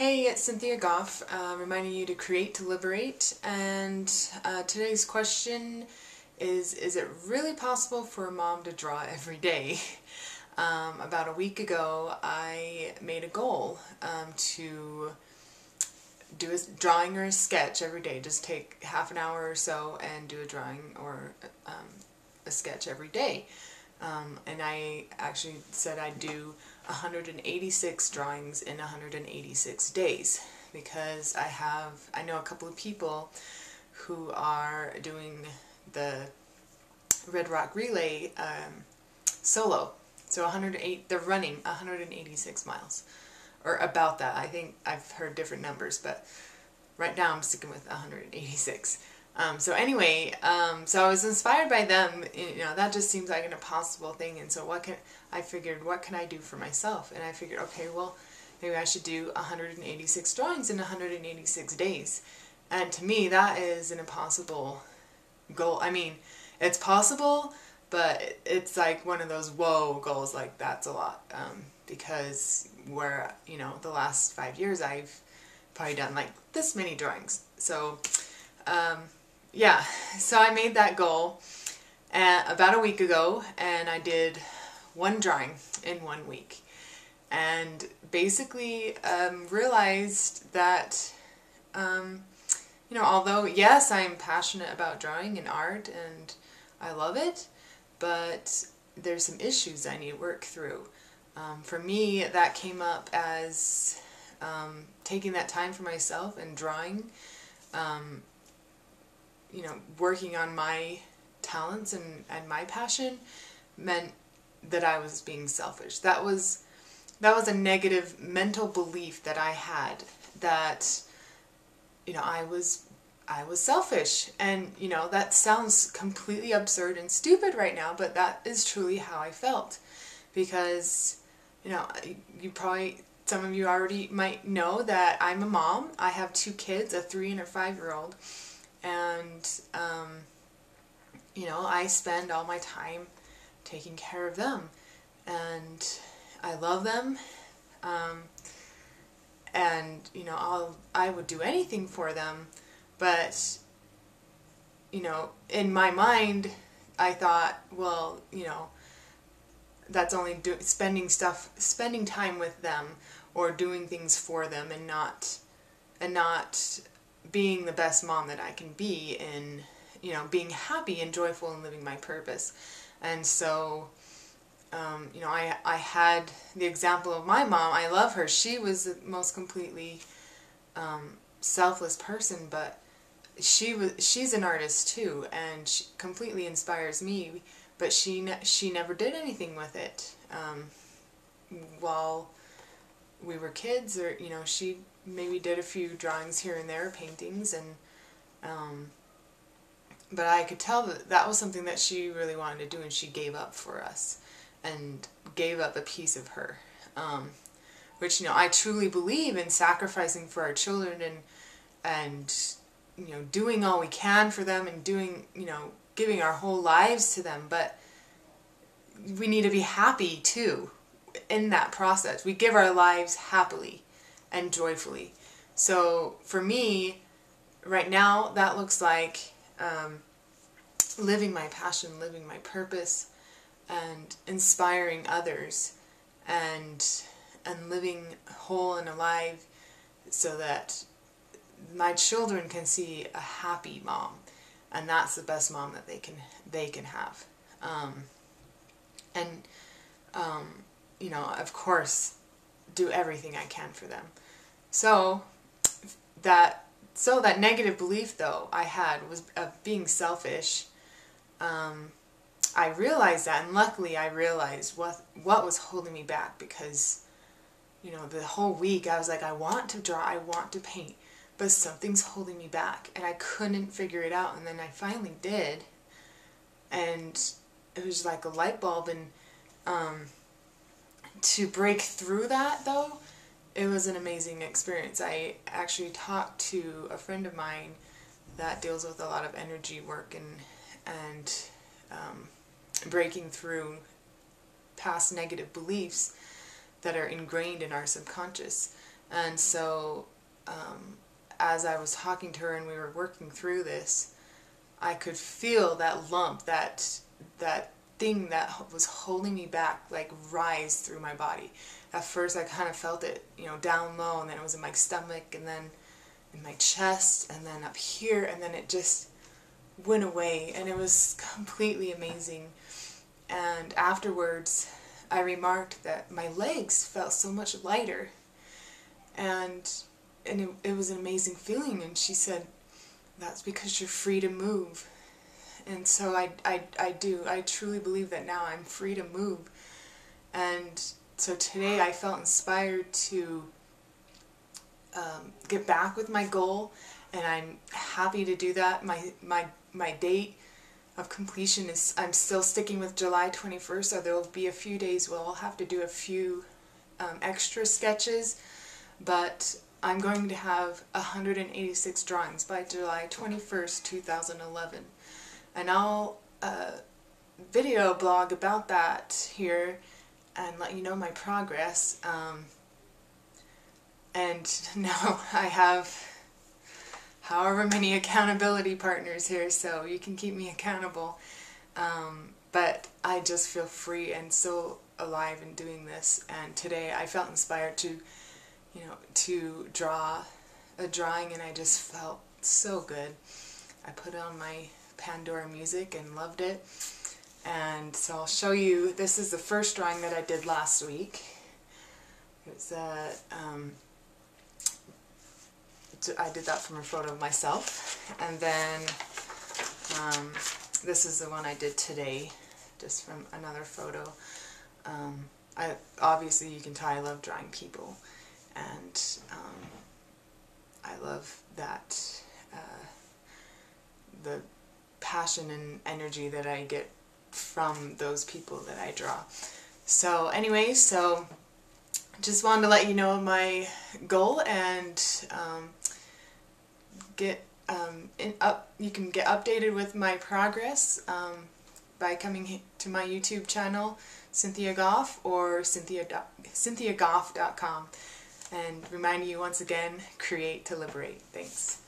Hey, it's Cynthia Gough, uh, reminding you to create to liberate. And uh, today's question is Is it really possible for a mom to draw every day? Um, about a week ago, I made a goal um, to do a drawing or a sketch every day. Just take half an hour or so and do a drawing or um, a sketch every day. Um, and I actually said I'd do 186 drawings in 186 days because I have, I know a couple of people who are doing the Red Rock Relay um, solo. So 108, they're running 186 miles or about that. I think I've heard different numbers, but right now I'm sticking with 186. Um, so anyway, um, so I was inspired by them. You know, that just seems like an impossible thing. And so what can I figured? What can I do for myself? And I figured, okay, well, maybe I should do 186 drawings in 186 days. And to me, that is an impossible goal. I mean, it's possible, but it's like one of those whoa goals. Like that's a lot um, because where you know the last five years I've probably done like this many drawings. So. Um, yeah, so I made that goal uh, about a week ago and I did one drawing in one week. And basically um, realized that um, you know although yes I'm passionate about drawing and art and I love it but there's some issues I need to work through. Um, for me that came up as um, taking that time for myself and drawing um, you know, working on my talents and, and my passion meant that I was being selfish. That was that was a negative mental belief that I had that you know, I was I was selfish. And you know, that sounds completely absurd and stupid right now, but that is truly how I felt. Because you know, you probably some of you already might know that I'm a mom. I have two kids, a 3 and a 5-year-old and um, you know I spend all my time taking care of them. And I love them. Um, and you know I'll I would do anything for them. But you know in my mind I thought well you know that's only do, spending stuff spending time with them or doing things for them and not and not being the best mom that I can be and, you know, being happy and joyful and living my purpose. And so, um, you know, I, I had the example of my mom. I love her. She was the most completely um, selfless person, but she was she's an artist too, and she completely inspires me. But she ne she never did anything with it um, while we were kids, or you know, she maybe did a few drawings here and there, paintings, and um, but I could tell that that was something that she really wanted to do, and she gave up for us, and gave up a piece of her, um, which you know I truly believe in sacrificing for our children and and you know doing all we can for them and doing you know giving our whole lives to them, but we need to be happy too in that process. We give our lives happily and joyfully. So for me, right now, that looks like um, living my passion, living my purpose, and inspiring others, and and living whole and alive, so that my children can see a happy mom, and that's the best mom that they can they can have. Um, and um, you know, of course, do everything I can for them. So that so that negative belief though I had was of being selfish. Um, I realized that, and luckily I realized what what was holding me back because, you know, the whole week I was like, I want to draw, I want to paint, but something's holding me back, and I couldn't figure it out. And then I finally did, and it was like a light bulb. And um, to break through that though, it was an amazing experience. I actually talked to a friend of mine that deals with a lot of energy work and and um, breaking through past negative beliefs that are ingrained in our subconscious. And so um, as I was talking to her and we were working through this, I could feel that lump, that that thing that was holding me back, like rise through my body. At first, I kind of felt it, you know, down low, and then it was in my stomach, and then in my chest, and then up here, and then it just went away, and it was completely amazing. And afterwards, I remarked that my legs felt so much lighter, and and it, it was an amazing feeling. And she said, "That's because you're free to move." And so I, I, I do. I truly believe that now I'm free to move. And so today I felt inspired to um, get back with my goal, and I'm happy to do that. My my my date of completion is I'm still sticking with July 21st, so there will be a few days where I'll have to do a few um, extra sketches, but I'm going to have 186 drawings by July 21st, 2011. And I'll uh, video blog about that here and let you know my progress. Um, and now I have however many accountability partners here, so you can keep me accountable. Um, but I just feel free and so alive in doing this. And today I felt inspired to you know, to draw a drawing and I just felt so good. I put on my Pandora music and loved it. And so I'll show you, this is the first drawing that I did last week. It's was, uh, um, I did that from a photo of myself. And then um, this is the one I did today, just from another photo. Um, I Obviously you can tell I love drawing people and um, I love that uh, the passion and energy that I get from those people that I draw. So anyway, so just wanted to let you know my goal and um, get um, up. You can get updated with my progress um, by coming to my YouTube channel, Cynthia Gough, or cynthia cynthiagough.com and remind you once again, create to liberate. Thanks.